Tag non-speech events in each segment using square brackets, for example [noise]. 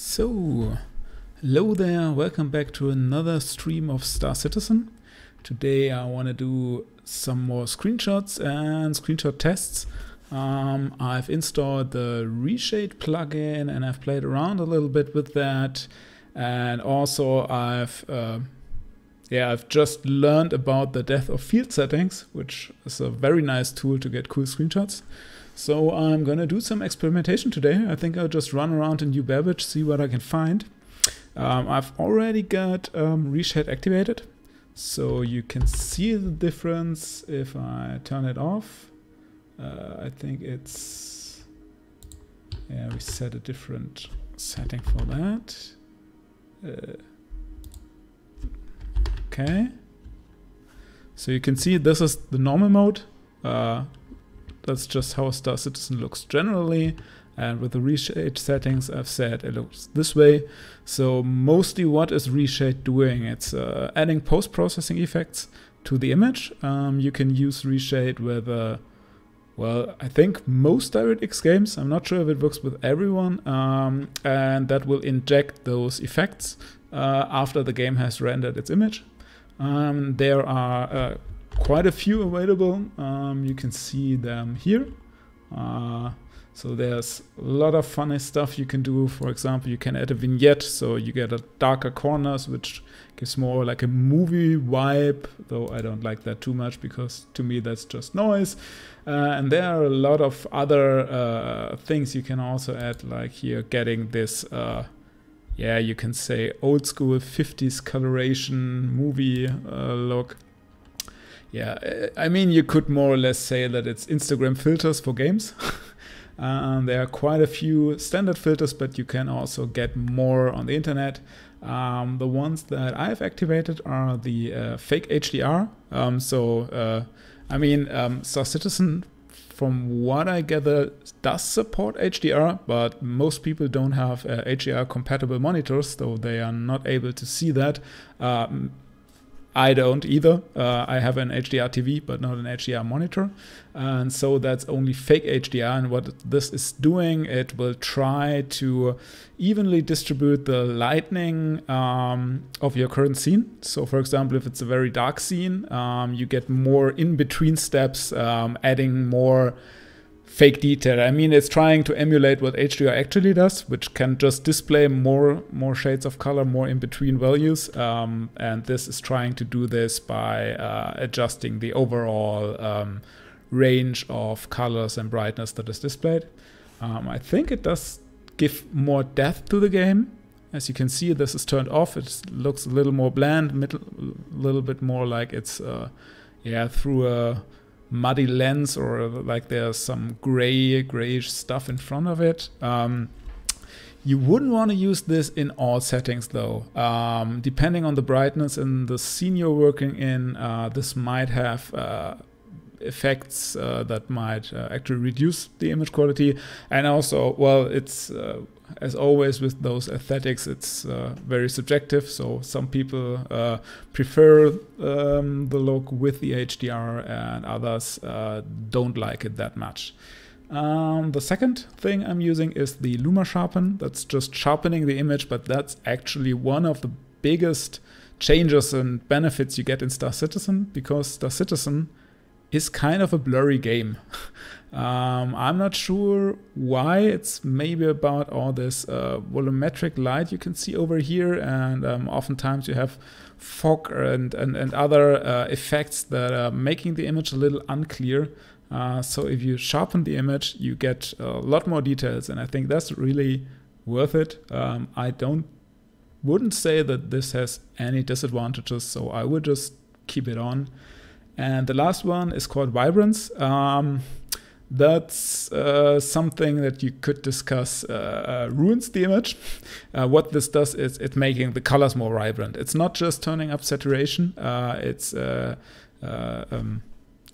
So, hello there, welcome back to another stream of Star Citizen. Today I want to do some more screenshots and screenshot tests. Um, I've installed the Reshade plugin and I've played around a little bit with that. And also I've, uh, yeah, I've just learned about the depth of field settings, which is a very nice tool to get cool screenshots. So I'm gonna do some experimentation today. I think I'll just run around in New Babbage, see what I can find. Um, I've already got um, Reshade activated, so you can see the difference if I turn it off. Uh, I think it's, yeah, we set a different setting for that. Uh, okay. So you can see this is the normal mode. Uh, that's just how Star Citizen looks generally. And with the reshade settings, I've said it looks this way. So mostly what is reshade doing? It's uh, adding post-processing effects to the image. Um, you can use reshade with, uh, well, I think most DirectX games. I'm not sure if it works with everyone. Um, and that will inject those effects uh, after the game has rendered its image. Um, there are uh, quite a few available. Um, you can see them here. Uh, so there's a lot of funny stuff you can do. For example, you can add a vignette, so you get a darker corners, which gives more like a movie vibe, though I don't like that too much because to me that's just noise. Uh, and there are a lot of other uh, things you can also add, like here getting this, uh, yeah, you can say old school 50s coloration movie uh, look. Yeah, I mean, you could more or less say that it's Instagram filters for games. um, [laughs] there are quite a few standard filters, but you can also get more on the internet. Um, the ones that I've activated are the uh, fake HDR. Um, so, uh, I mean, um, Star Citizen, from what I gather, does support HDR, but most people don't have uh, HDR compatible monitors, so they are not able to see that. I don't either. Uh, I have an HDR TV, but not an HDR monitor. And so that's only fake HDR. And what this is doing, it will try to evenly distribute the lightning um, of your current scene. So, for example, if it's a very dark scene, um, you get more in between steps, um, adding more fake detail. I mean, it's trying to emulate what HDR actually does, which can just display more more shades of color, more in between values. Um, and this is trying to do this by uh, adjusting the overall um, range of colors and brightness that is displayed. Um, I think it does give more depth to the game. As you can see, this is turned off. It looks a little more bland, a little bit more like it's, uh, yeah, through a muddy lens or like there's some gray grayish stuff in front of it. Um, you wouldn't want to use this in all settings though. Um, depending on the brightness and the scene you're working in uh, this might have uh, effects uh, that might uh, actually reduce the image quality. And also well it's uh, as always with those aesthetics it's uh, very subjective so some people uh, prefer um, the look with the HDR and others uh, don't like it that much um, the second thing I'm using is the Luma Sharpen. That's just sharpening the image, but that's actually one of the biggest changes and benefits you get in Star Citizen because Star Citizen is kind of a blurry game. [laughs] um, I'm not sure why. It's maybe about all this uh, volumetric light you can see over here, and um, oftentimes you have fog and, and, and other uh, effects that are making the image a little unclear. Uh, so if you sharpen the image, you get a lot more details, and I think that's really worth it. Um, I don't wouldn't say that this has any disadvantages, so I would just keep it on. And the last one is called Vibrance. Um, that's uh, something that you could discuss uh, uh, ruins the image. [laughs] Uh, what this does is it's making the colors more vibrant. It's not just turning up saturation, uh, it's uh, um,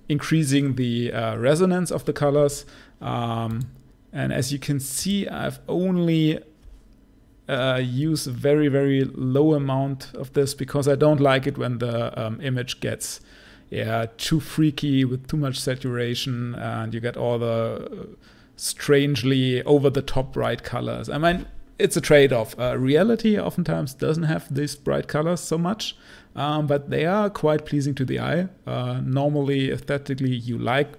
increasing the resonance of the colors. Um, and as you can see, I've only used a very, very low amount of this because I don't like it when the um, image gets yeah too freaky with too much saturation and you get all the strangely over the top bright colors i mean it's a trade-off. Uh, reality oftentimes doesn't have these bright colors so much, um, but they are quite pleasing to the eye. Uh, normally, aesthetically, you like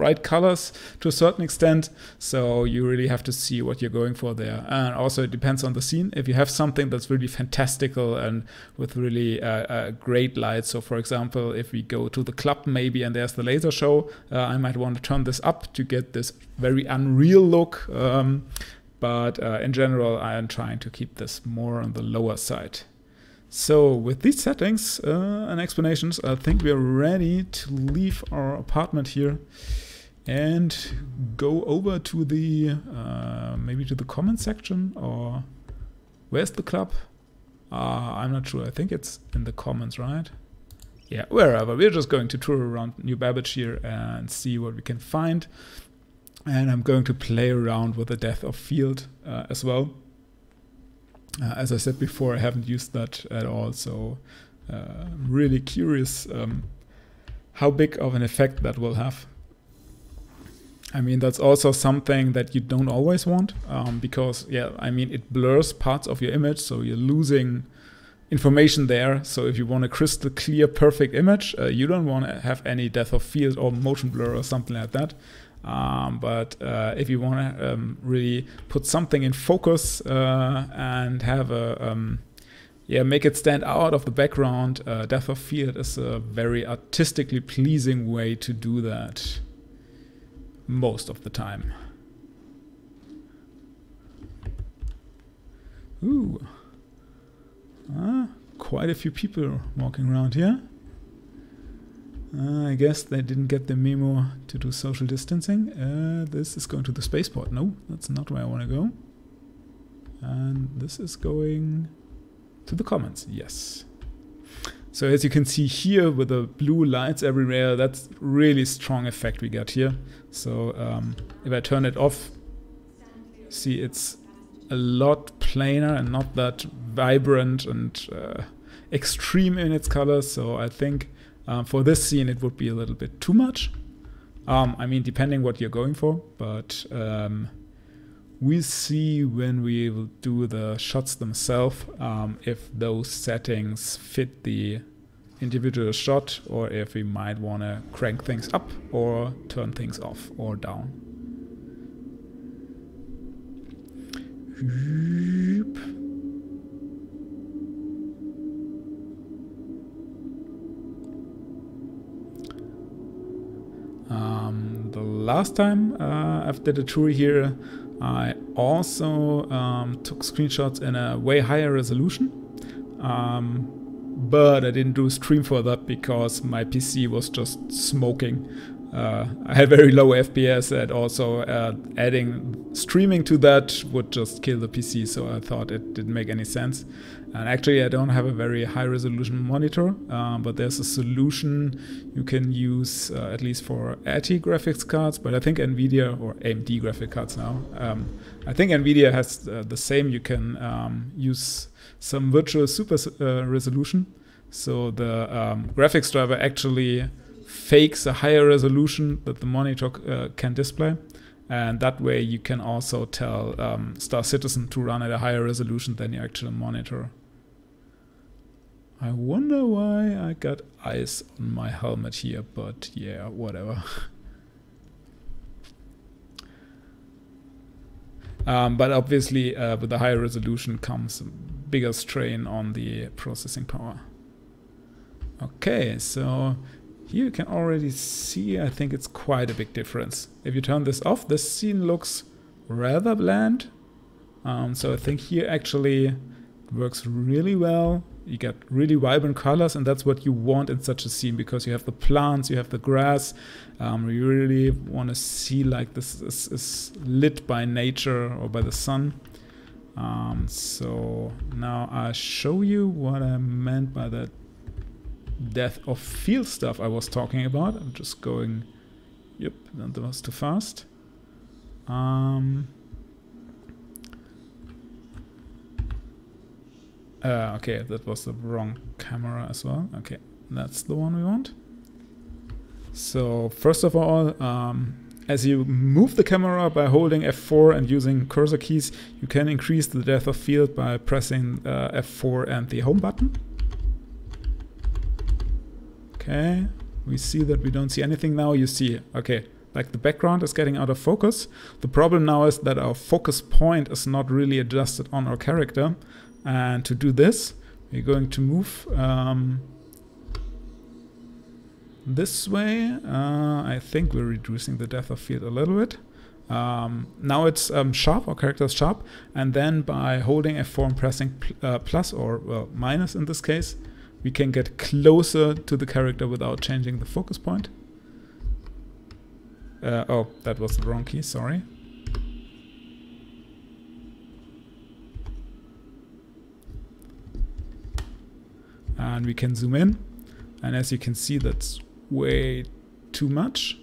bright colors to a certain extent. So you really have to see what you're going for there. And also, it depends on the scene. If you have something that's really fantastical and with really uh, uh, great light, so for example, if we go to the club maybe and there's the laser show, uh, I might want to turn this up to get this very unreal look. Um, but uh, in general, I am trying to keep this more on the lower side. So with these settings uh, and explanations, I think we are ready to leave our apartment here and go over to the uh, maybe to the comment section or where's the club? Uh, I'm not sure. I think it's in the Commons, right? Yeah, wherever. We're just going to tour around New Babbage here and see what we can find. And I'm going to play around with the depth of field uh, as well. Uh, as I said before, I haven't used that at all, so uh, I'm really curious um, how big of an effect that will have. I mean, that's also something that you don't always want um, because, yeah, I mean, it blurs parts of your image, so you're losing information there. So if you want a crystal clear, perfect image, uh, you don't want to have any depth of field or motion blur or something like that. Um, but uh, if you want to um, really put something in focus uh, and have a um, yeah make it stand out of the background, uh, depth of field is a very artistically pleasing way to do that most of the time. Ooh, ah, quite a few people walking around here. Uh, I guess they didn't get the memo to do social distancing. Uh, this is going to the spaceport. No, that's not where I want to go. And this is going to the Commons. Yes. So as you can see here with the blue lights everywhere, that's really strong effect we got here. So um, if I turn it off, see it's a lot plainer and not that vibrant and uh, extreme in its colors. So I think um, for this scene, it would be a little bit too much. Um, I mean, depending what you're going for, but um, we see when we do the shots themselves um, if those settings fit the individual shot or if we might want to crank things up or turn things off or down. Um, the last time uh, I've did a tour here, I also um, took screenshots in a way higher resolution. Um, but I didn't do a stream for that because my PC was just smoking. Uh, I had very low FPS and also uh, adding streaming to that would just kill the PC, so I thought it didn't make any sense. And actually, I don't have a very high resolution monitor, um, but there's a solution you can use uh, at least for ATI graphics cards. But I think NVIDIA or AMD graphic cards now. Um, I think NVIDIA has uh, the same. You can um, use some virtual super uh, resolution. So the um, graphics driver actually fakes a higher resolution that the monitor uh, can display. And that way you can also tell um, Star Citizen to run at a higher resolution than your actual monitor. I wonder why I got ice on my helmet here, but yeah, whatever. [laughs] um, but obviously uh, with the higher resolution comes bigger strain on the processing power. Okay, so here you can already see, I think it's quite a big difference. If you turn this off, this scene looks rather bland. Um, so I think here actually works really well. You get really vibrant colors and that's what you want in such a scene because you have the plants, you have the grass. Um, you really want to see like this is, is, lit by nature or by the sun. Um, so now I show you what I meant by that depth of field stuff I was talking about. I'm just going, yep, that was too fast. Um, uh, okay, that was the wrong camera as well. Okay, that's the one we want. So first of all, um, as you move the camera by holding F4 and using cursor keys, you can increase the depth of field by pressing uh, F4 and the home button. Okay, we see that we don't see anything now. You see, okay, like the background is getting out of focus. The problem now is that our focus point is not really adjusted on our character. And to do this, we're going to move um, this way. Uh, I think we're reducing the depth of field a little bit. Um, now it's um, sharp, our character is sharp, and then by holding F4 and pressing pl uh, plus or well, minus in this case, we can get closer to the character without changing the focus point. Uh, oh, that was the wrong key, sorry. And we can zoom in. And as you can see, that's way too much.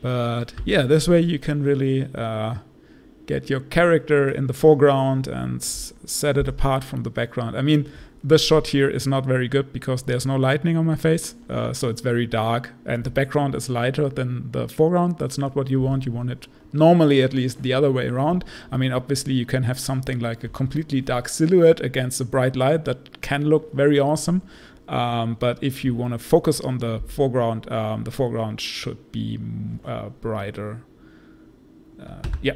But yeah, this way you can really uh, get your character in the foreground and set it apart from the background. I mean, this shot here is not very good because there's no lightning on my face, uh, so it's very dark, and the background is lighter than the foreground. That's not what you want. You want it normally at least the other way around. I mean, obviously you can have something like a completely dark silhouette against a bright light that can look very awesome. Um, but if you want to focus on the foreground, um, the foreground should be uh, brighter. Uh, yeah.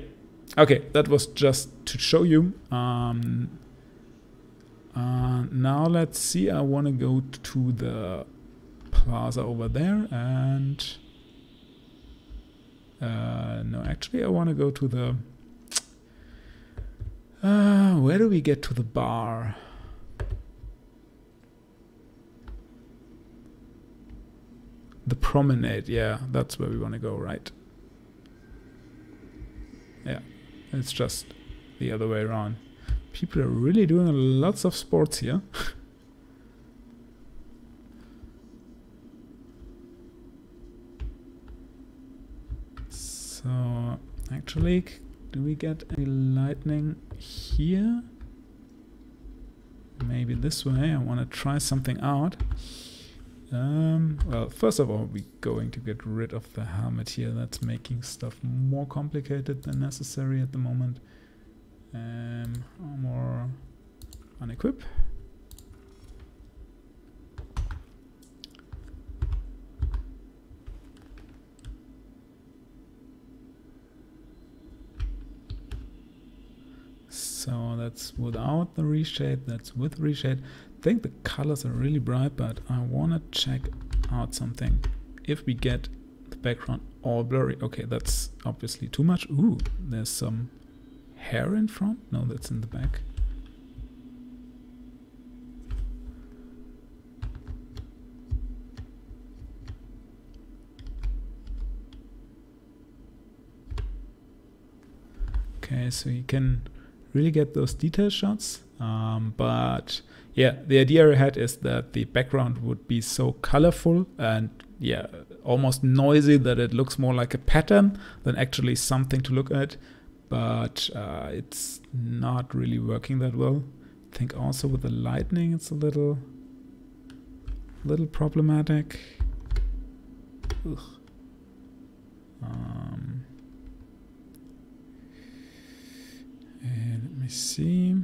Okay, that was just to show you. Um, uh, now let's see, I want to go to the plaza over there and... Uh, no, actually I want to go to the... Uh, where do we get to the bar? The promenade, yeah, that's where we want to go, right? Yeah, it's just the other way around. People are really doing lots of sports here. so, actually, do we get any lightning here? Maybe this way. I want to try something out. Um, well, first of all, we're going to get rid of the helmet here. That's making stuff more complicated than necessary at the moment. Um, more unequip. So that's without the reshade, that's with reshade. I think the colors are really bright, but I want to check out something. If we get the background all blurry, okay, that's obviously too much. Ooh, there's some hair in front? No, that's in the back. Okay, so you can really get those detail shots. Um, but yeah, the idea I had is that the background would be so colorful and yeah, almost noisy that it looks more like a pattern than actually something to look at but uh, it's not really working that well. I think also with the lightning it's a little little problematic. Um, let me see.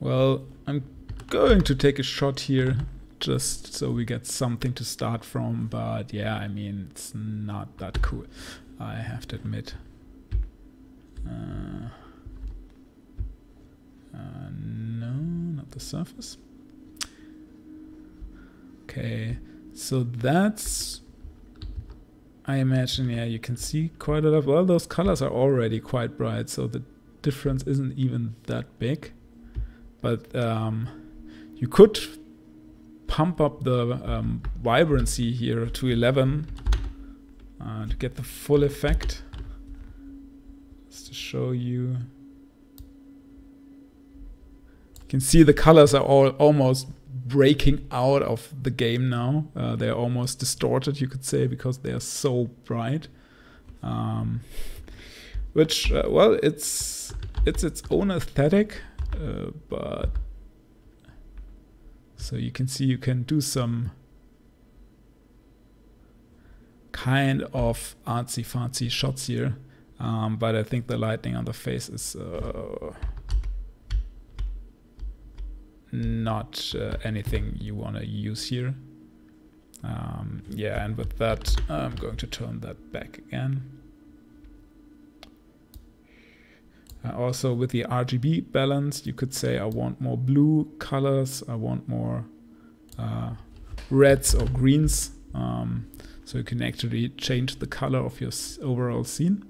Well, I'm going to take a shot here just so we get something to start from. But yeah, I mean, it's not that cool, I have to admit. Uh, uh, no, not the surface. Okay, so that's... I imagine, yeah, you can see quite a lot. Well, those colors are already quite bright, so the difference isn't even that big. But um, you could pump up the um, vibrancy here to 11 uh, to get the full effect. Just to show you. You can see the colors are all almost breaking out of the game now. Uh, they're almost distorted, you could say, because they are so bright. Um, which, uh, well, it's it's its own aesthetic, uh, but so you can see you can do some kind of artsy fancy shots here. Um, but I think the lightning on the face is uh, not uh, anything you want to use here. Um, yeah, and with that, I'm going to turn that back again. Uh, also with the RGB balance, you could say I want more blue colors, I want more uh, reds or greens. Um, so you can actually change the color of your overall scene.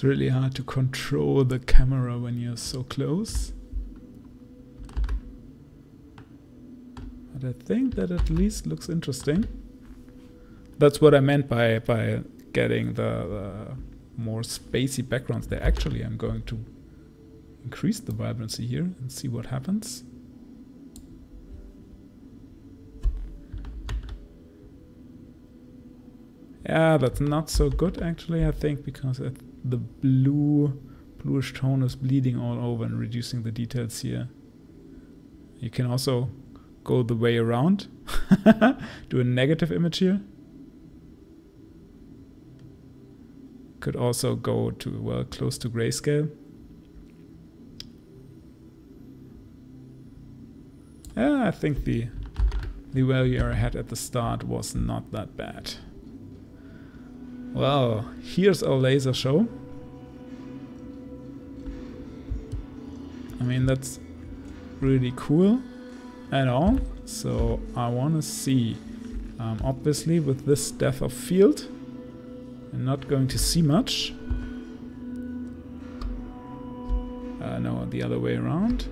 It's really hard to control the camera when you're so close. But I think that at least looks interesting. That's what I meant by by getting the, the more spacey backgrounds there. Actually, I'm going to increase the vibrancy here and see what happens. Yeah, that's not so good actually, I think, because it the blue bluish tone is bleeding all over and reducing the details here. You can also go the way around, [laughs] do a negative image here. Could also go to, well, close to grayscale. Yeah, I think the, the value I had at the start was not that bad. Well, here's our laser show. I mean, that's really cool at all. So I want to see, um, obviously with this depth of field, I'm not going to see much. Uh, no, the other way around.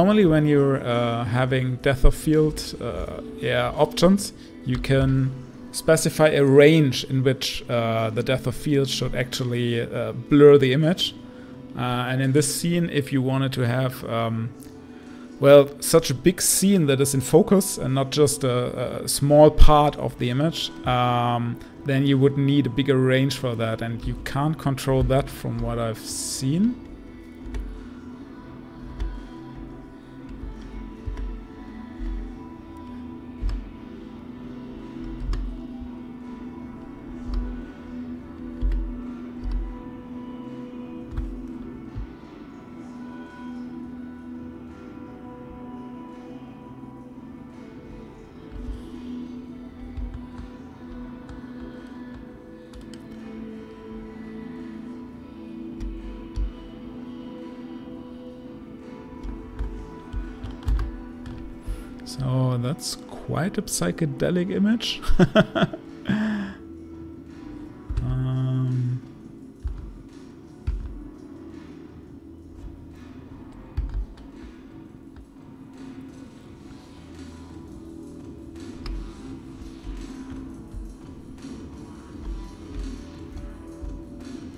Normally when you're uh, having depth of field uh, yeah, options, you can specify a range in which uh, the depth of field should actually uh, blur the image. Uh, and in this scene, if you wanted to have um, well, such a big scene that is in focus and not just a, a small part of the image, um, then you would need a bigger range for that, and you can't control that from what I've seen. quite a psychedelic image. [laughs] um,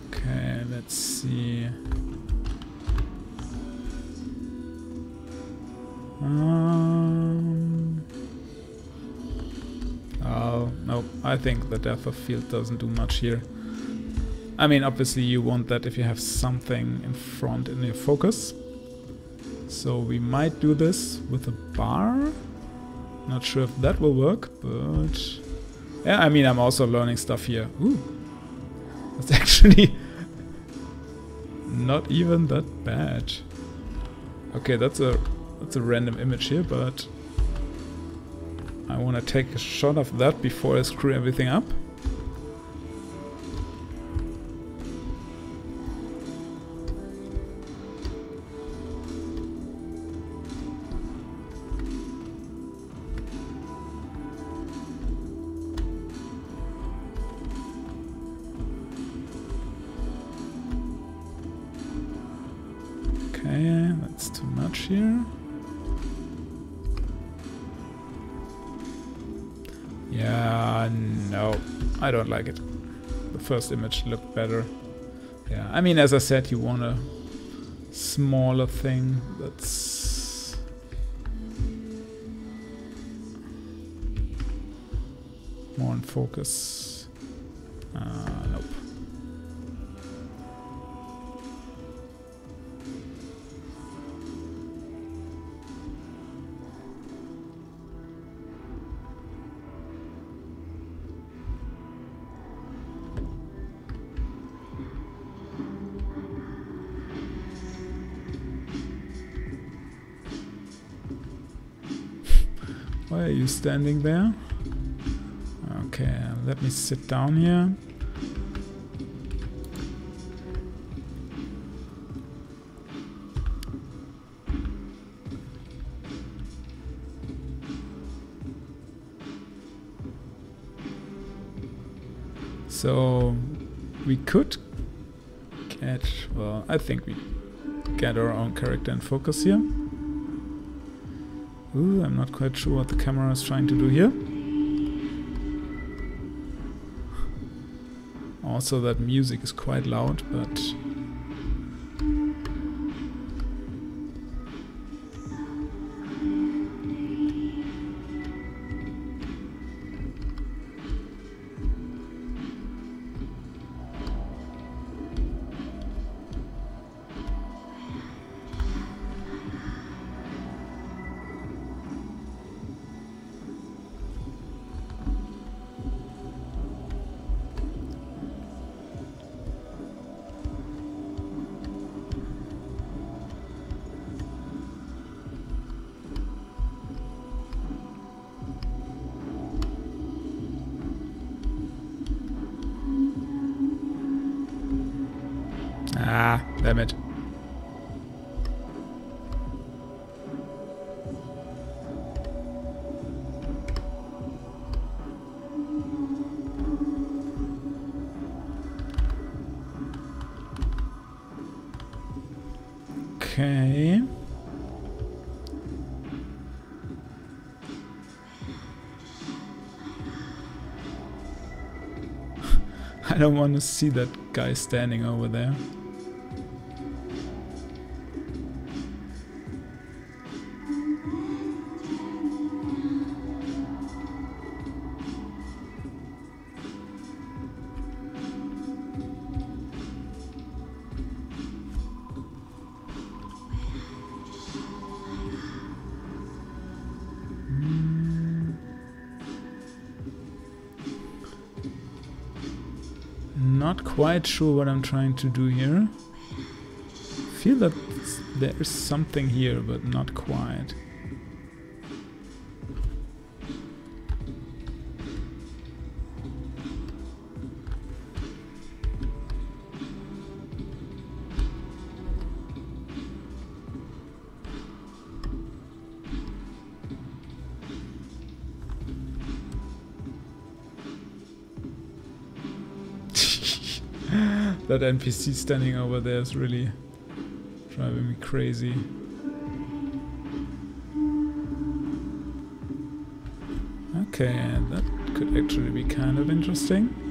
okay, let's see. I think the depth of field doesn't do much here. I mean, obviously you want that if you have something in front in your focus. So we might do this with a bar. Not sure if that will work, but... Yeah, I mean, I'm also learning stuff here. Ooh. That's [laughs] actually not even that bad. Okay, that's a that's a random image here, but I want to take a shot of that before I screw everything up. First image looked better. Yeah, I mean, as I said, you want a smaller thing that's... More in focus. Uh, nope. You standing there? Okay, let me sit down here. So we could get, well, I think we get our own character in focus here. Ooh, I'm not quite sure what the camera is trying to do here. Also, that music is quite loud, but... don't want to see that guy standing over there. Quite sure what I'm trying to do here. Feel that there's something here, but not quite. That NPC standing over there is really driving me crazy. Okay, that could actually be kind of interesting.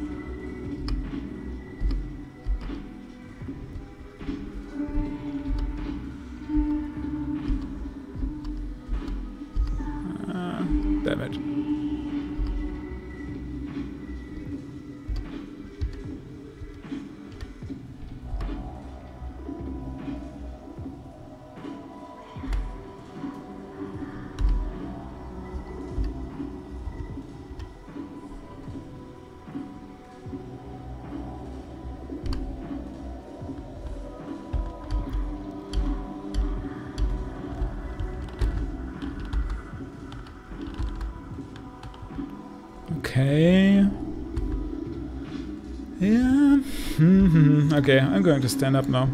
I'm going to stand up now.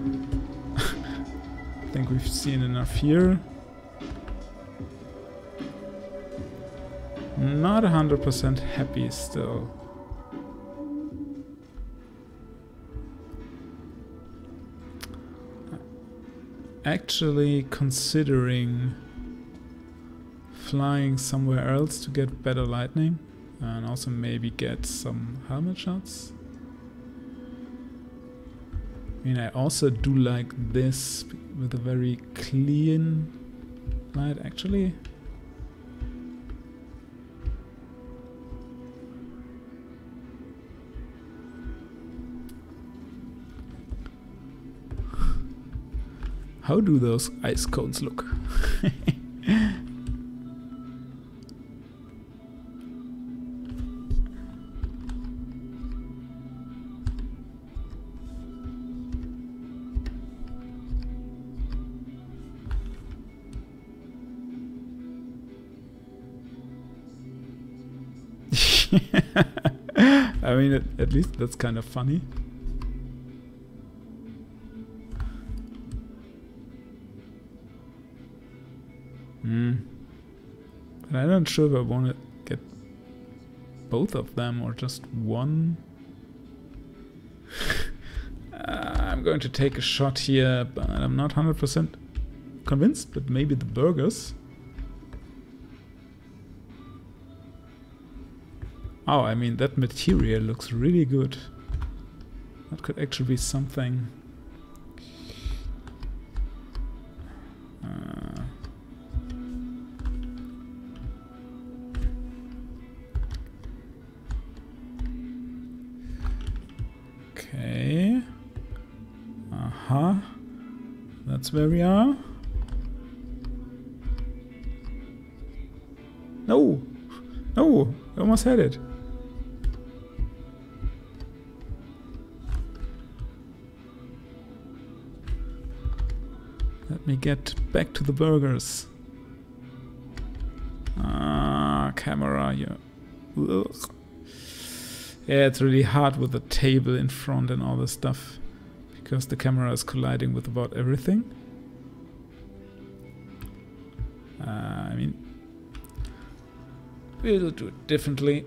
[laughs] I think we've seen enough here. Not 100% happy still. Actually considering flying somewhere else to get better lightning and also maybe get some helmet shots. I mean, I also do like this with a very clean light, actually. How do those ice cones look? [laughs] [laughs] I mean, at, at least that's kind of funny. Hmm. But I'm not sure if I want to get both of them or just one. uh, [laughs] I'm going to take a shot here, but I'm not 100% convinced, but maybe the burgers. Oh, I mean, that material looks really good. That could actually be something. Uh, okay. Uh-huh. That's where we are. No! No! I almost had it. Get back to the burgers. Ah, camera, yeah. Ugh. Yeah, it's really hard with the table in front and all this stuff. Because the camera is colliding with about everything. Uh, I mean, we'll do it differently.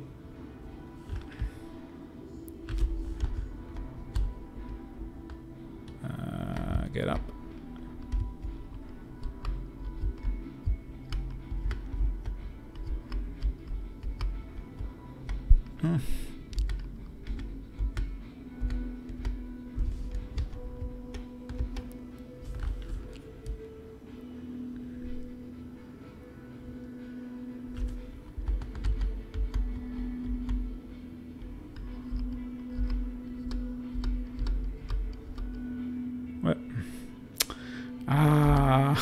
Ah.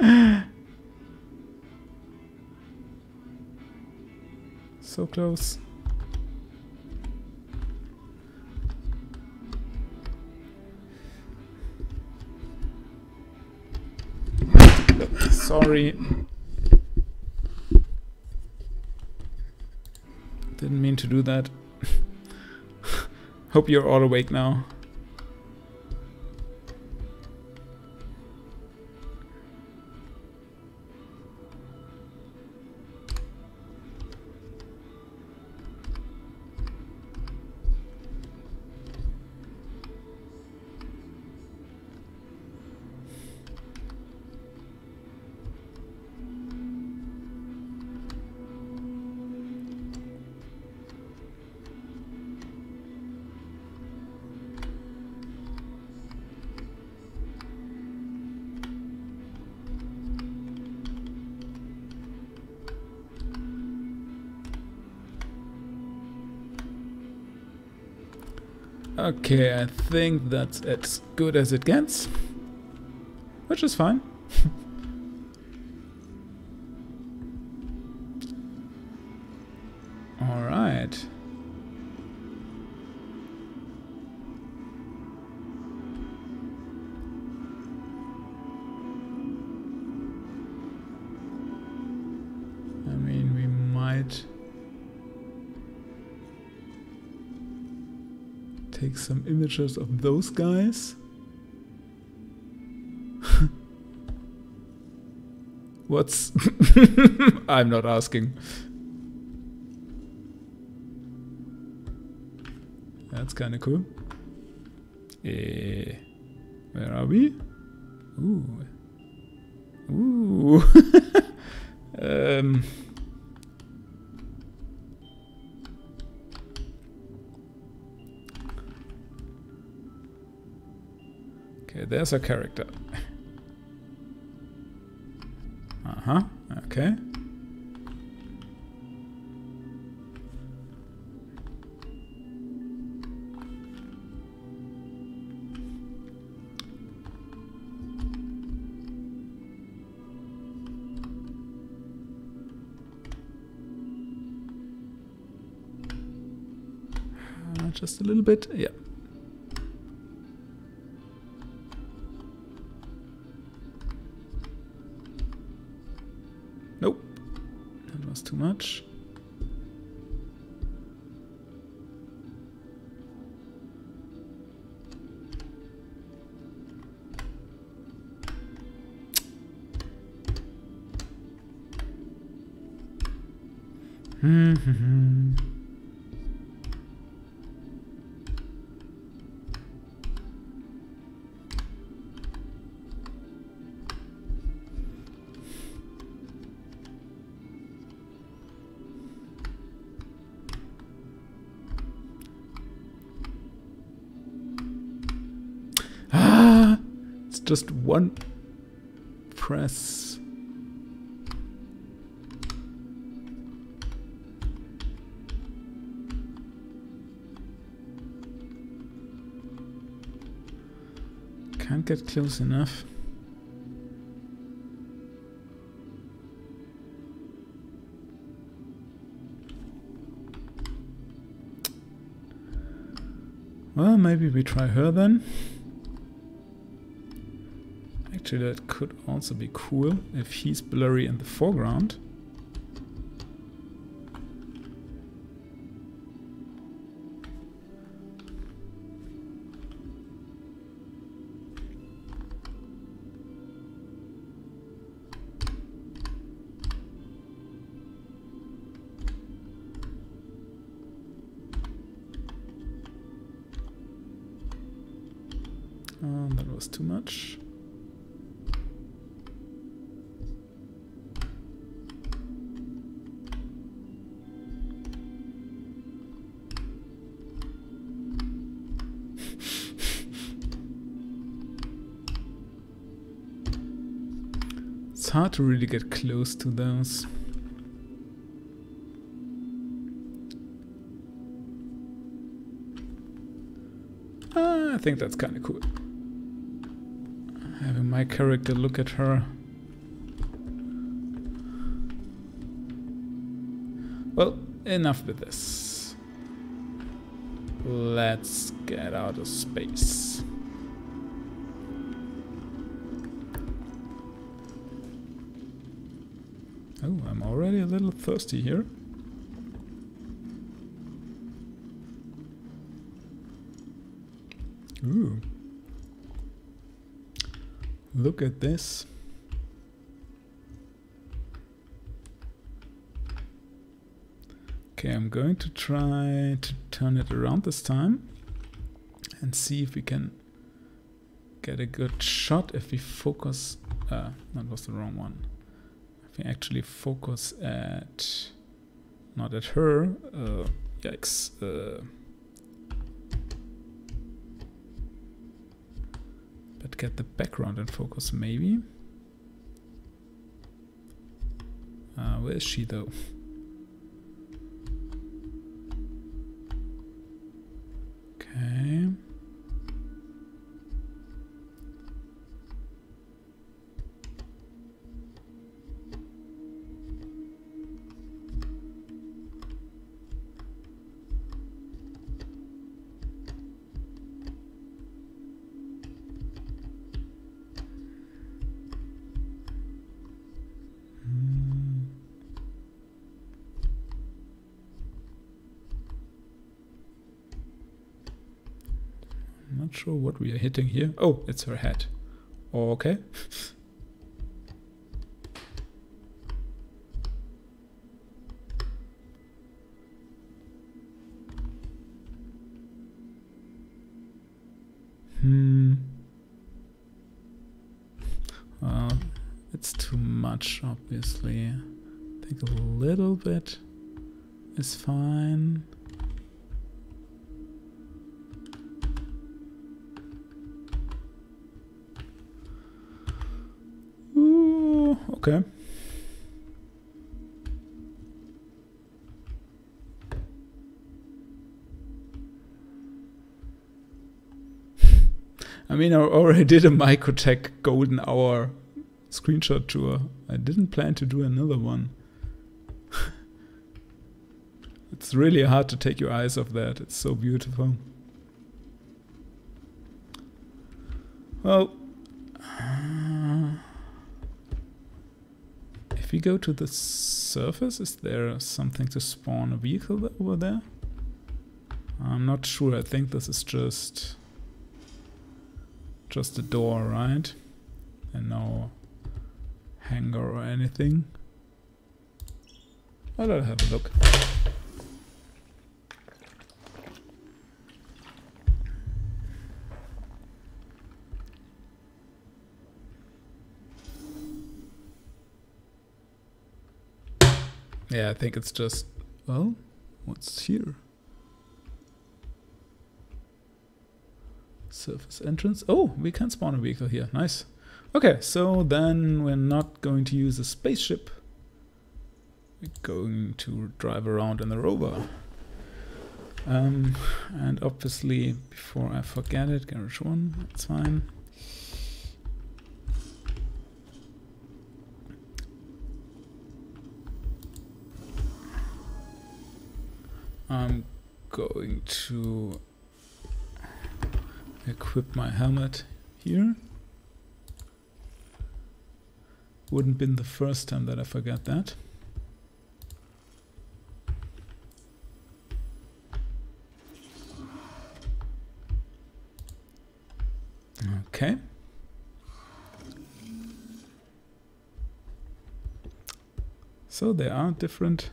[laughs] so close. Sorry. Didn't mean to do that. [laughs] Hope you're all awake now. Okay, I think that's as good as it gets. Which is fine. [laughs] some images of those guys. [laughs] What's... [laughs] I'm not asking. That's kind of cool. Eh, where are we? Okay, there's a character. Uh-huh, okay. Uh, just a little bit, yeah. Much. Hmm. Just one press. Can't get close enough. Well, maybe we try her then. Actually, that could also be cool if he's blurry in the foreground. Oh, that was too much. To really get close to those. Uh, I think that's kind of cool. Having my character look at her. Well, enough with this. Let's get out of space. Little thirsty here. Ooh. Look at this. Okay, I'm going to try to turn it around this time and see if we can get a good shot if we focus. Uh, that was the wrong one. We actually focus at, not at her, uh, yikes. Uh, but get the background in focus maybe. Uh, where is she though? Not sure what we are hitting here. Oh, it's her head. Okay. hmm. Well, it's too much, obviously. I think a little bit is fine. Okay. I mean, I already [laughs] did a Microtech Golden Hour screenshot tour. I didn't plan to do another one. [laughs] it's really hard to take your eyes off that. It's so beautiful. Well, if we go to the surface, is there something to spawn a vehicle over there? I'm not sure. I think this is just just a door, right? And no hangar or anything. Well, I'll have a look. Yeah, I think it's just, well, what's here? Surface entrance. Oh, we can spawn a vehicle here. Nice. Okay, so then we're not going to use a spaceship. We're going to drive around in the rover. Um, and obviously, before I forget it, garage 1, that's fine. I'm going to equip my helmet here. Wouldn't been the first time that I forgot that. Okay. So there are different.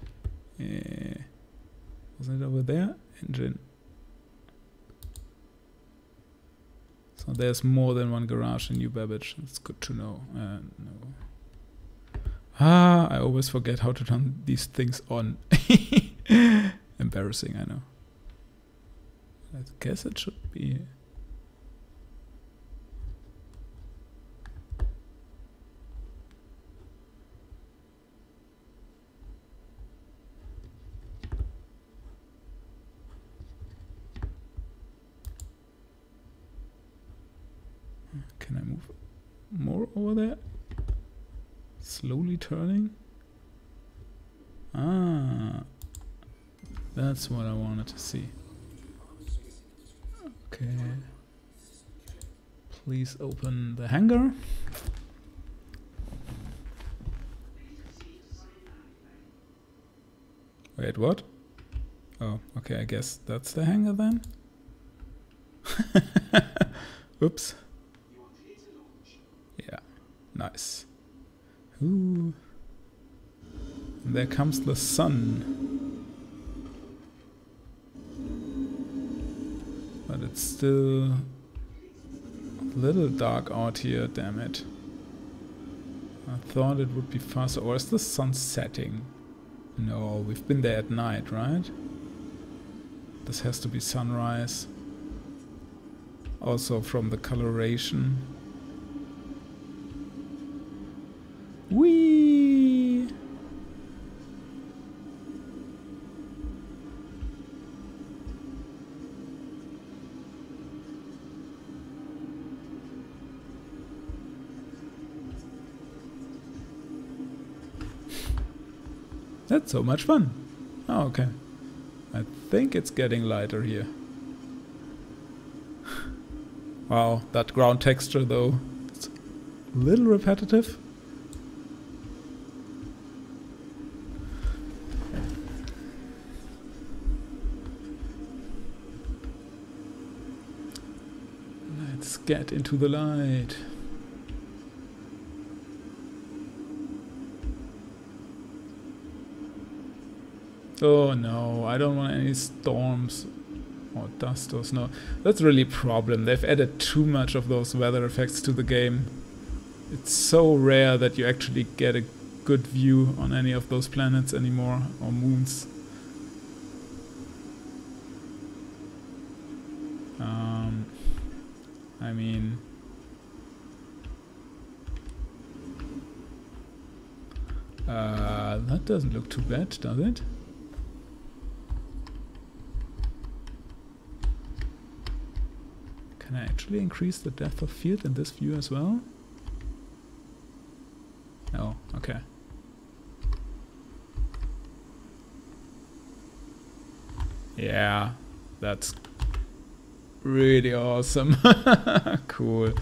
Uh, wasn't it over there? Engine So there's more than one garage in New Babbage. It's good to know. Uh, no. Ah, I always forget how to turn these things on. [laughs] Embarrassing, I know. I guess it should be Can I move more over there? Slowly turning? Ah, that's what I wanted to see. Okay. Please open the hangar. Wait, what? Oh, okay, I guess that's the hangar then? [laughs] Oops. Yeah, nice. Ooh. And there comes the sun. It's still a little dark out here, damn it. I thought it would be faster. Or is the sun setting? No, we've been there at night, right? This has to be sunrise. Also from the coloration. Whee! That's so much fun. Oh, okay. I think it's getting lighter here. [laughs] wow, that ground texture though. It's a little repetitive. Let's get into the light. Oh no, I don't want any storms or dust or snow. That's really a problem. They've added too much of those weather effects to the game. It's so rare that you actually get a good view on any of those planets anymore or moons. Um, I mean, uh, that doesn't look too bad, does it? Can I actually increase the depth of field in this view as well? No, okay. Yeah, that's really awesome. [laughs] cool.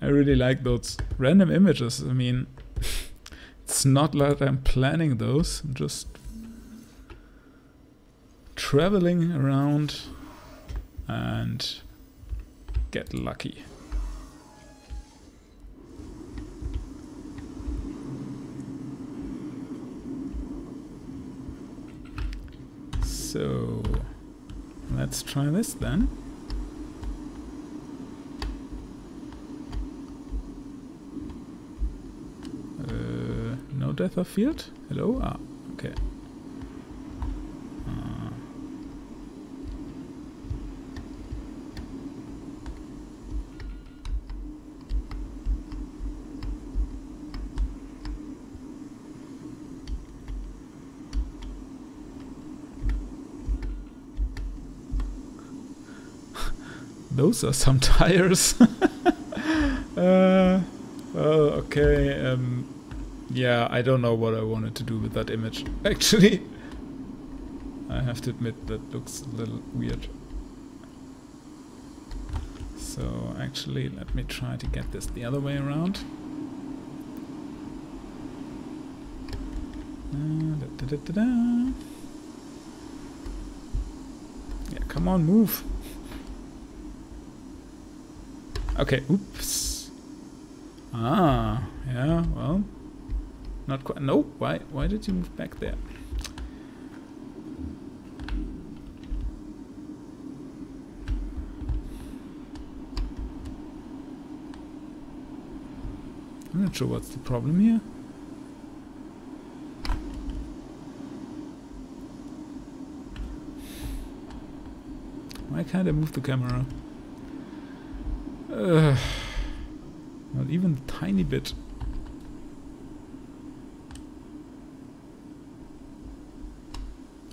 I really like those random images. I mean, [laughs] it's not like I'm planning those, I'm just traveling around and get lucky. So let's try this then. Uh, no depth of field? Hello? Ah, okay. Those are some [laughs] tires. [laughs] uh, well, okay. Um, yeah, I don't know what I wanted to do with that image. [laughs] Actually, I have to admit that looks a little weird. So actually, let me try to get this the other way around. Uh, da, da, da, yeah, come on, move. Okay, oops. Ah, yeah, well. Not quite. No, why, why did you move back there? I'm not sure what's the problem here. Why can't I move the camera? Uh, not even a tiny bit.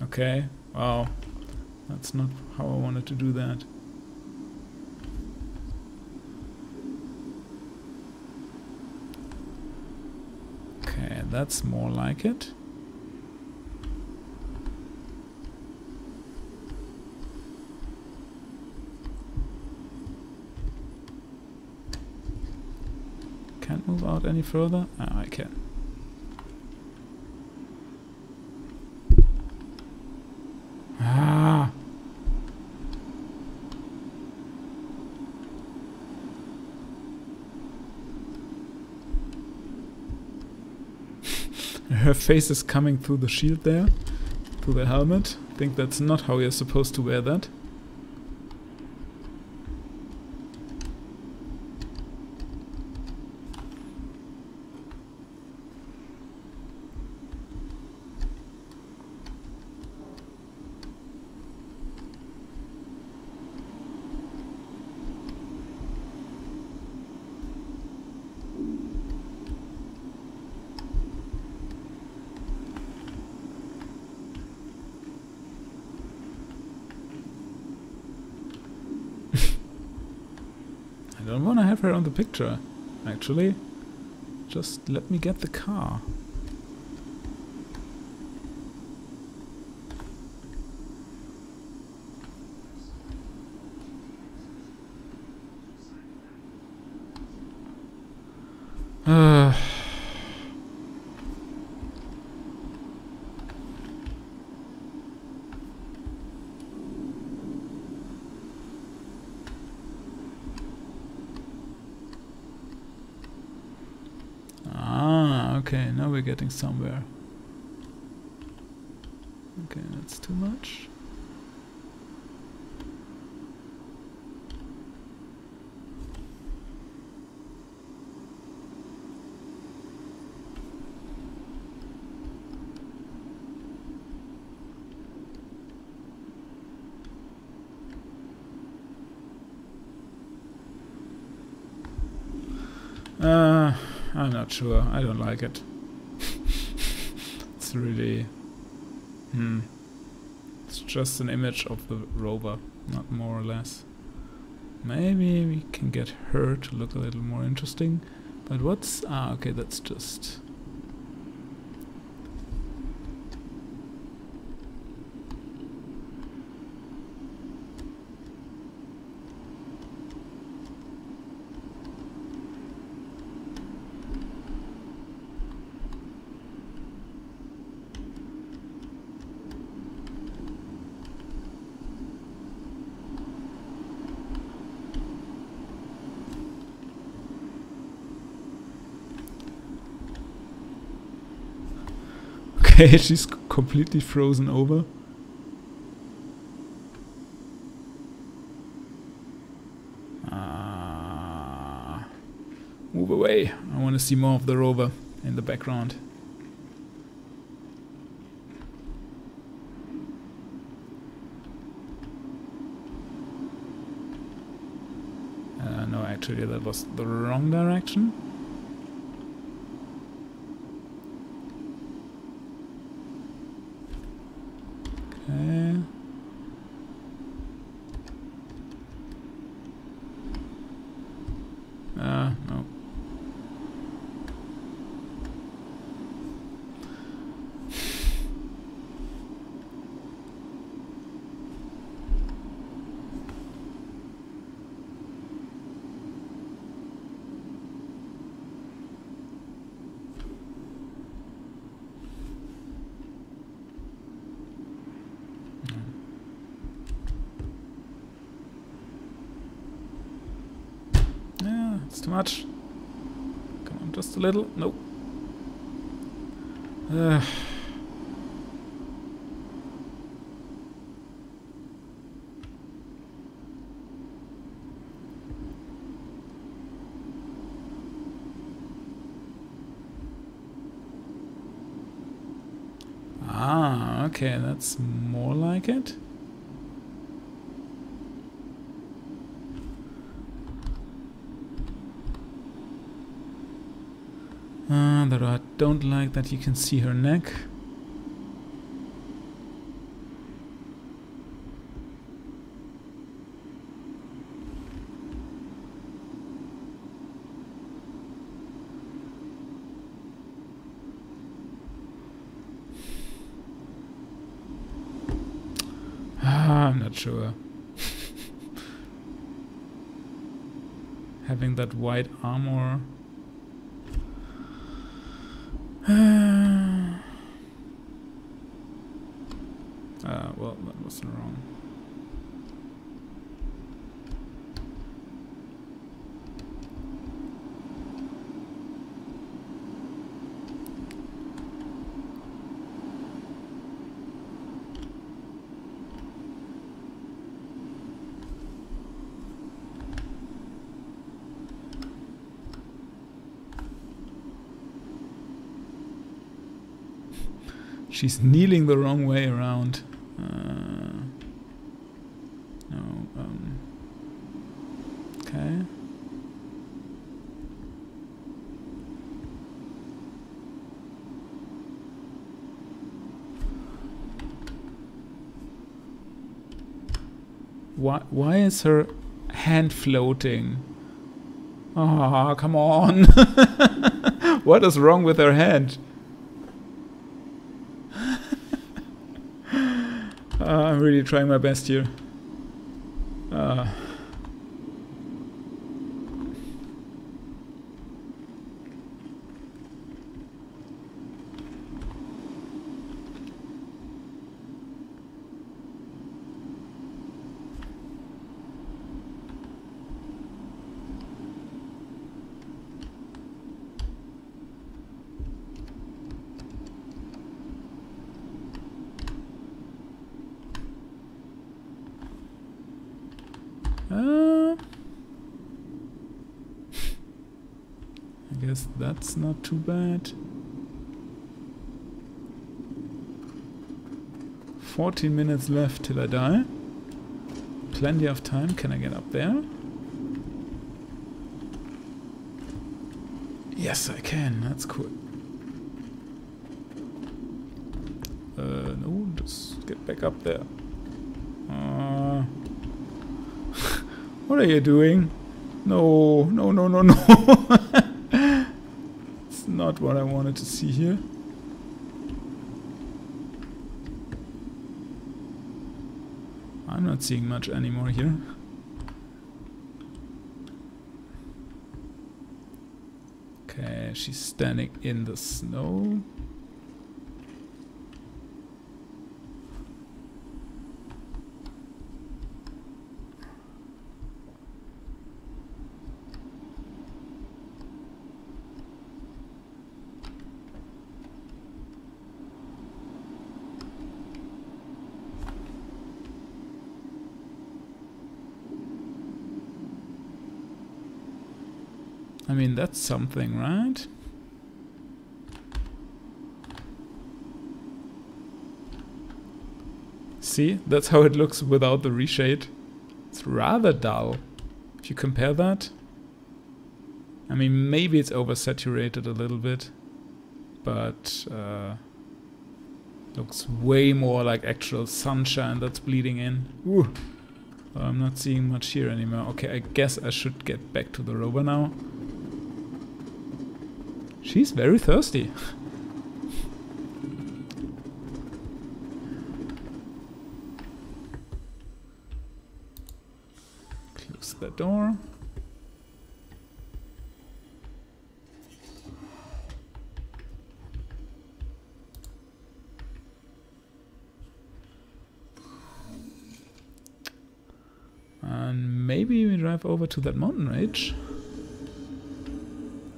Okay, wow. That's not how I wanted to do that. Okay, that's more like it. move out any further? Ah, I can. Ah! [laughs] Her face is coming through the shield there, through the helmet. I think that's not how you're supposed to wear that. don't picture, actually. Just let me get the car. Uh... we're getting somewhere. Okay, that's too much. Uh, I'm not sure. I don't like it. Really... Hmm. It's just an image of the rover, not more or less. Maybe we can get her to look a little more interesting. But what's... Ah, okay, that's just... Okay, she's completely frozen over. Ah, move away. I want to see more of the rover in the background. Uh, no, actually that was the wrong direction. Okay. Uh, no. Yeah, it's too much. Come on, just a little. Nope. Uh. Ah, okay, that's more like it. Uh, but I don't like that you can see her neck. Ah, I'm not sure. [laughs] Having that white armor uh, wrong. She's kneeling the wrong way around. Uh, no. Um, okay. Why? Why is her hand floating? Ah, oh, come on! [laughs] what is wrong with her hand? Uh, [laughs] I'm really trying my best here. That's not too bad. 14 minutes left till I die. Plenty of time. Can I get up there? Yes, I can. That's cool. Uh, no, just get back up there. Uh, [laughs] what are you doing? No, no, no, no, no. [laughs] not what I wanted to see here. I'm not seeing much anymore here. Okay, she's standing in the snow. I mean, that's something, right? See, that's how it looks without the reshade. It's rather dull. If you compare that. I mean, maybe it's oversaturated a little bit. But uh, looks way more like actual sunshine that's bleeding in. Ooh. I'm not seeing much here anymore. Okay, I guess I should get back to the rover now. She's very thirsty. Close the door. And maybe we drive over to that mountain range.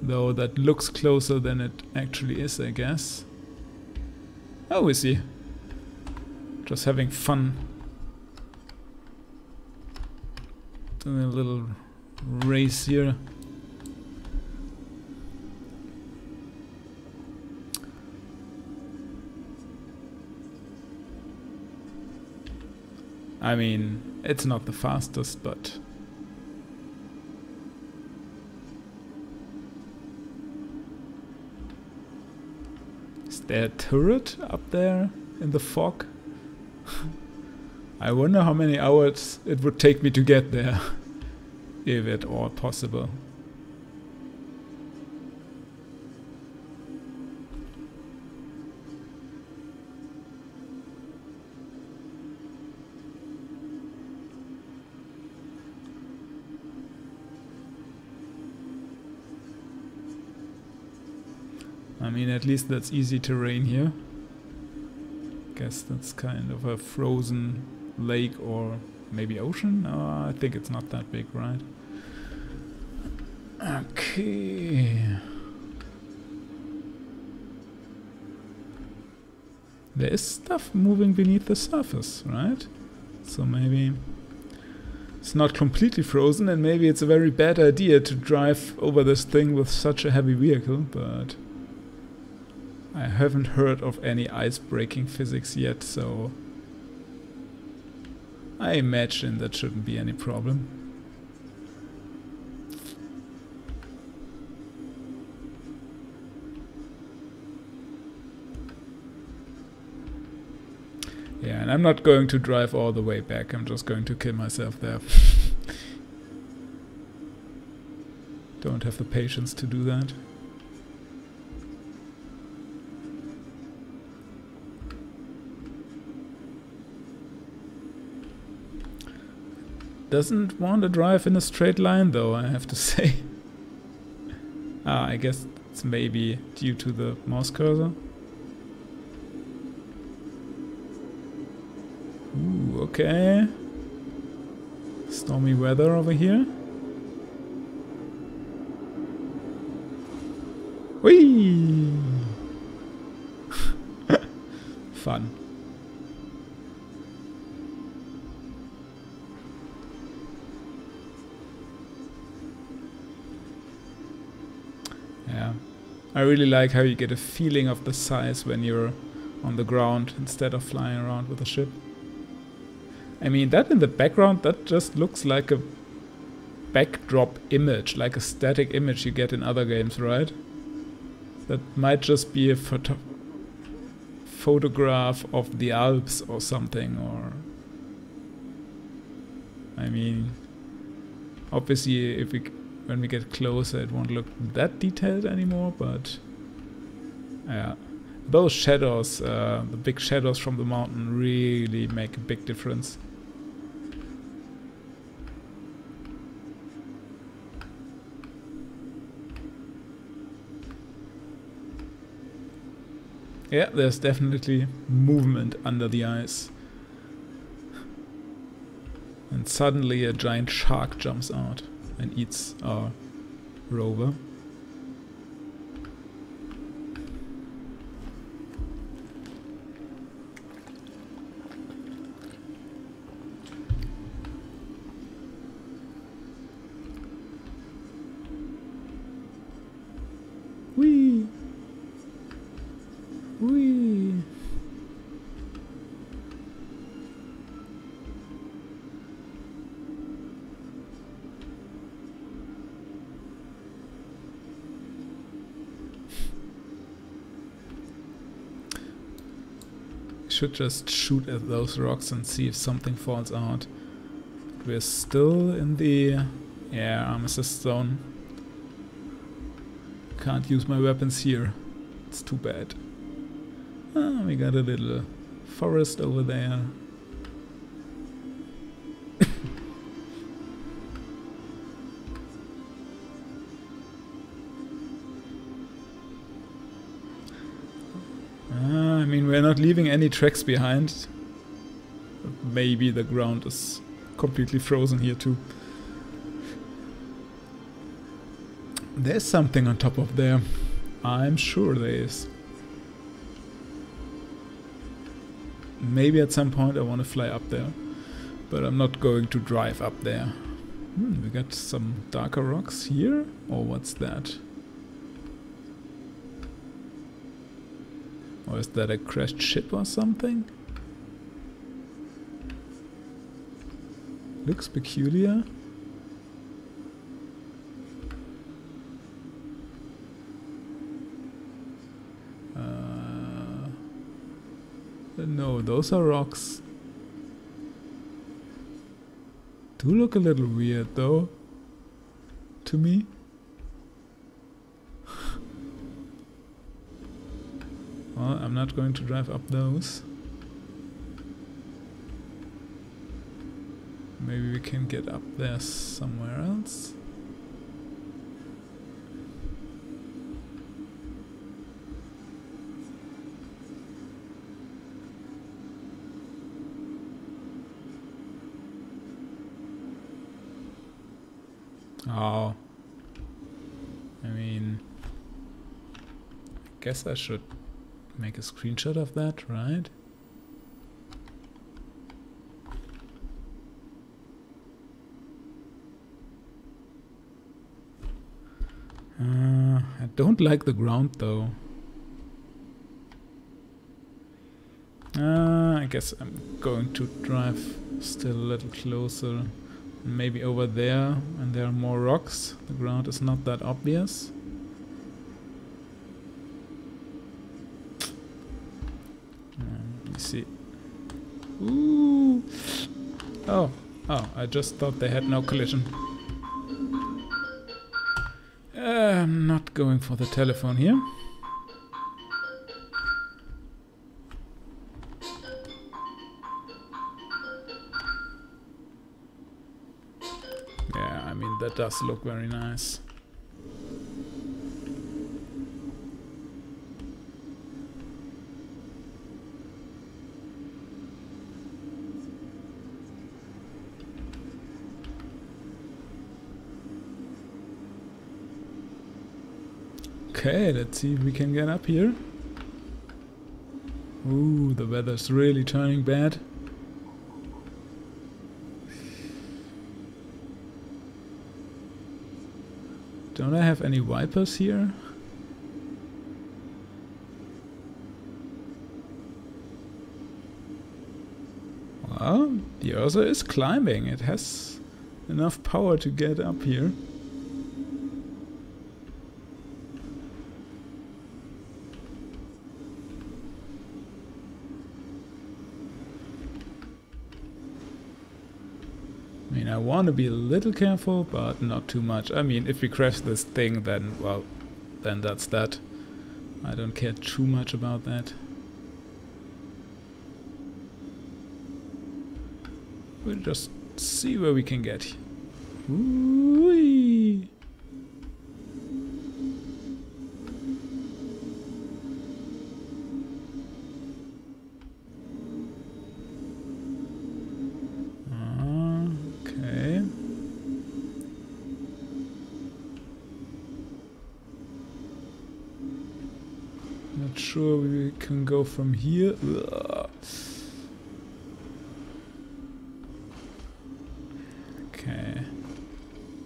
Though that looks closer than it actually is, I guess. Oh, we see. Just having fun. Doing a little race here. I mean, it's not the fastest, but there a turret up there in the fog? I wonder how many hours it would take me to get there. [laughs] if at all possible. Mean, at least that's easy terrain here. Guess that's kind of a frozen lake or maybe ocean? No, I think it's not that big, right? Okay. There is stuff moving beneath the surface, right? So maybe it's not completely frozen and maybe it's a very bad idea to drive over this thing with such a heavy vehicle, but I haven't heard of any ice-breaking physics yet, so I imagine that shouldn't be any problem. Yeah, and I'm not going to drive all the way back, I'm just going to kill myself there. [laughs] Don't have the patience to do that. Doesn't want to drive in a straight line though, I have to [laughs] say. ah, I guess it's maybe due to the mouse cursor. Ooh, okay. Stormy weather over here. Whee! [laughs] Fun. Yeah. I really like how you get a feeling of the size when you're on the ground instead of flying around with a ship. I mean, that in the background, that just looks like a backdrop image, like a static image you get in other games, right? That might just be a photo photograph of the Alps or something, or... I mean, obviously if we when we get closer it won't look that detailed anymore, but yeah. Those shadows, uh, the big shadows from the mountain really make a big difference. Yeah, there's definitely movement under the ice. And suddenly a giant shark jumps out and eats our rover. Should just shoot at those rocks and see if something falls out. We're still in the yeah, armistice zone. Can't use my weapons here. It's too bad. Ah, we got a little forest over there. Mean, we're not leaving any tracks behind. Maybe the ground is completely frozen here too. There's something on top of there. I'm sure there is. Maybe at some point I want to fly up there. But I'm not going to drive up there. Hmm, we got some darker rocks here? Or what's that? Or is that a crashed ship or something? Looks peculiar. Uh, no, those are rocks. Do look a little weird though. To me. Well, I'm not going to drive up those. Maybe we can get up there somewhere else. Oh. I mean... I guess I should make a screenshot of that, right? Uh, I don't like the ground though. Uh, I guess I'm going to drive still a little closer. Maybe over there, and there are more rocks. The ground is not that obvious. Uh, let see. Ooh! Oh, oh, I just thought they had no collision. Uh, I'm not going for the telephone here. Yeah, I mean, that does look very nice. see if we can get up here. Ooh, the weather's really turning bad. Don't I have any wipers here? Well, the Ursa is climbing. It has enough power to get up here. Want to be a little careful, but not too much. I mean, if we crash this thing, then, well, then that's that. I don't care too much about that. We'll just see where we can get. Ooh-wee. From here. Okay.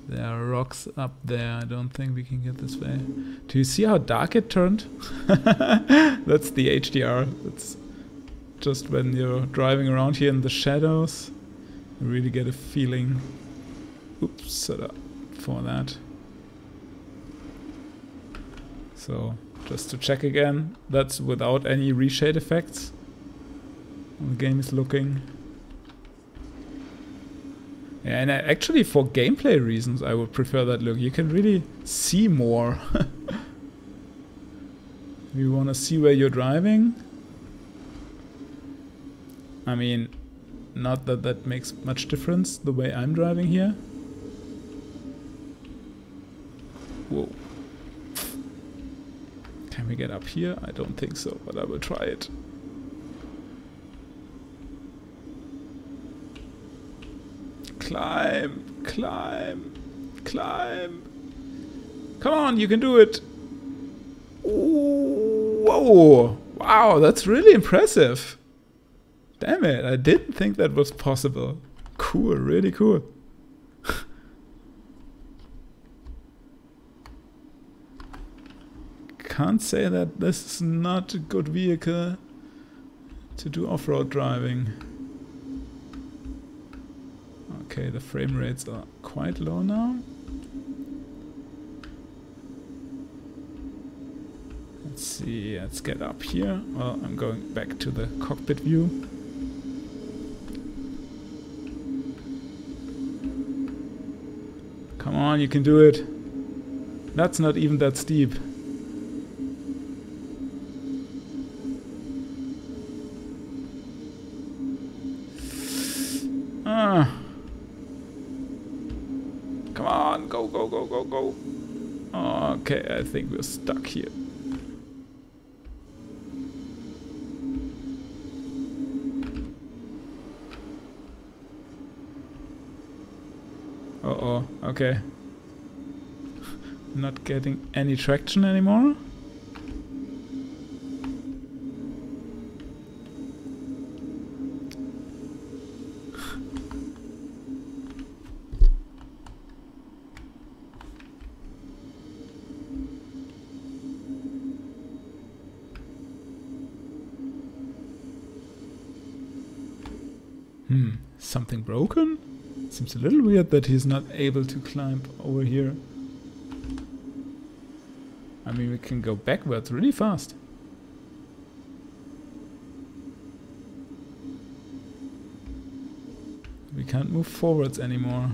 There are rocks up there. I don't think we can get this way. Do you see how dark it turned? [laughs] That's the HDR. That's just when you're driving around here in the shadows. You really get a feeling. Oops, set up for that. So, just to check again, that's without any reshade effects. The game is looking yeah, and I, actually, for gameplay reasons, I would prefer that look. You can really see more. [laughs] you want to see where you're driving. I mean, not that that makes much difference the way I'm driving here. Whoa. We get up here? I don't think so, but I will try it. Climb, climb, climb. Come on, you can do it. Ooh, whoa. Wow, that's really impressive. Damn it, I didn't think that was possible. Cool, really cool. Can't say that this is not a good vehicle to do off-road driving. Okay, the frame rates are quite low now. Let's see, let's get up here. Well, I'm going back to the cockpit view. Come on, you can do it. That's not even that steep. Okay, I think we're stuck here. Uh oh, okay. [laughs] Not getting any traction anymore. Hmm, something broken? Seems a little weird that he's not able to climb over here. I mean, we can go backwards really fast. We can't move forwards anymore.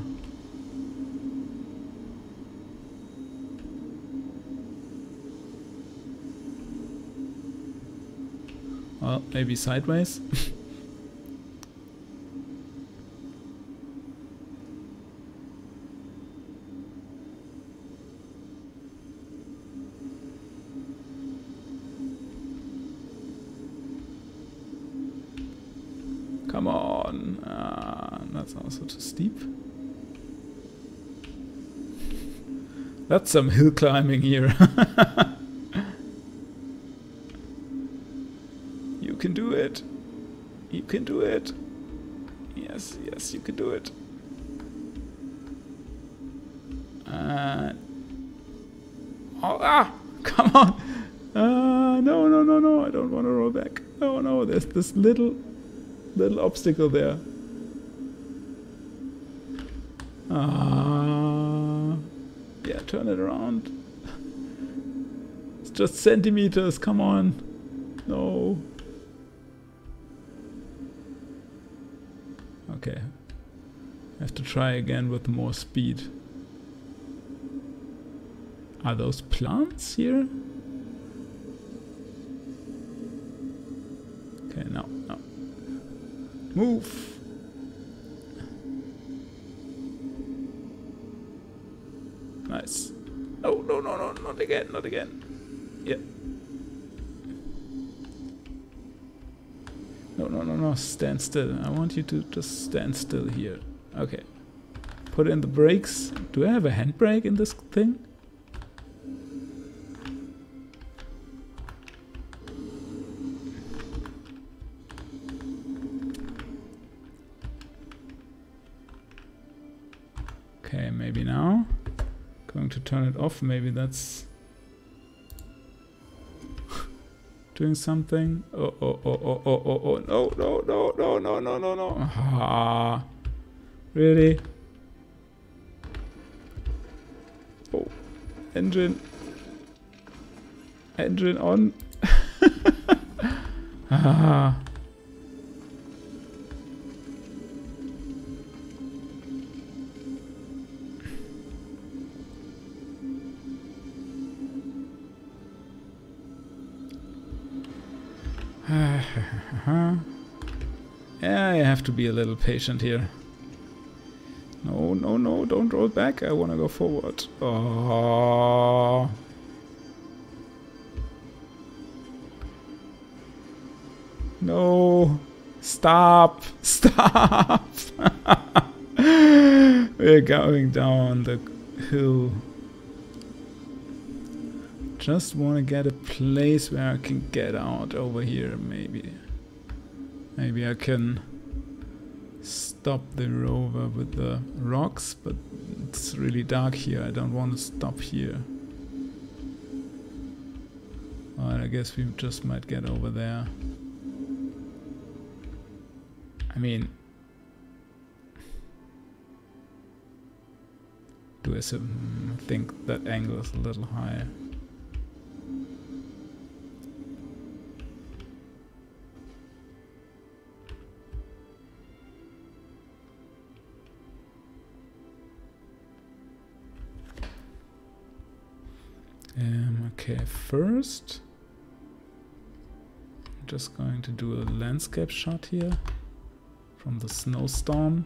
Well, maybe sideways. [laughs] Come on. Uh, that's also too steep. That's some hill climbing here. [laughs] you can do it. You can do it. Yes, yes, you can do it. Uh, oh, ah! [laughs] Come on! Uh, no, no, no, no, I don't want to roll back. Oh no, there's this little little obstacle there. Ah, yeah, turn it around. It's just centimeters, come on. No. Okay. I have to try again with more speed. Are those plants here? Okay, no, no. Move! Nice. No, no, no, no, not again, not again. Stand still. I want you to just stand still here. Okay. Put in the brakes. Do I have a handbrake in this thing? Okay, maybe now. Going to turn it off. Maybe that's doing something. Oh, oh, oh, oh, oh, oh, oh, no, no, no, no, no, no, no, no. Ah, really? Oh, engine. Engine on. [laughs] ah. To be a little patient here. No, no, no, don't roll back. I want to go forward. Oh. No. Stop. [laughs] Stop. We're going down the hill. Just want to get a place where I can get out over here, maybe. Maybe I can stop the rover with the rocks, but it's really dark here. I don't want to stop here. Alright, I guess we just might get over there. I mean... Do I mm, think that angle is a little high? First, I'm just going to do a landscape shot here from the snowstorm.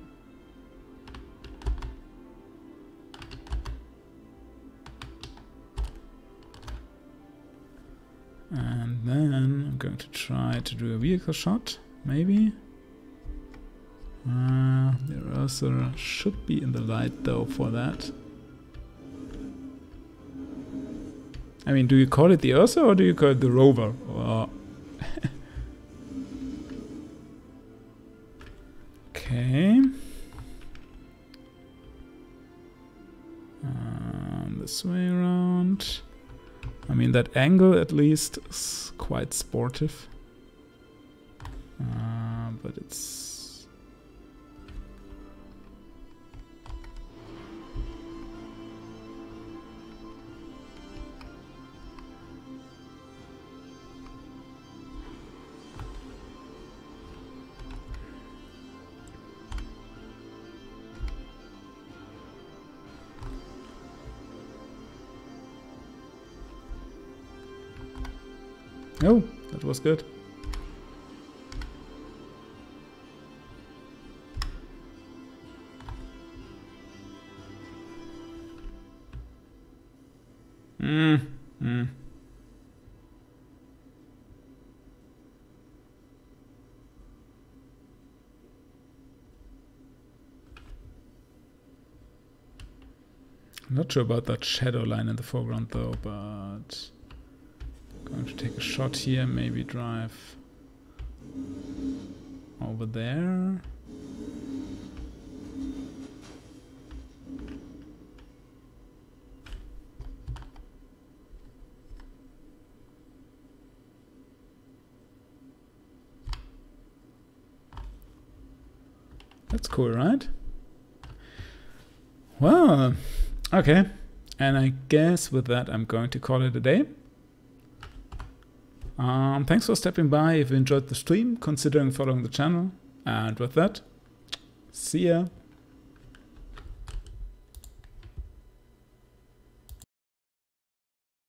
And then I'm going to try to do a vehicle shot, maybe. Uh, the Ursa should be in the light though for that. I mean, do you call it the Ursa or do you call it the rover? [laughs] okay. Um, this way around. I mean, that angle at least is quite sportive. Uh, but it's Was good. Hmm. Hmm. Not sure about that shadow line in the foreground though, but take a shot here, maybe drive over there. That's cool, right? Well, okay. And I guess with that, I'm going to call it a day. Um, thanks for stepping by. If you enjoyed the stream, considering following the channel. And with that, see ya.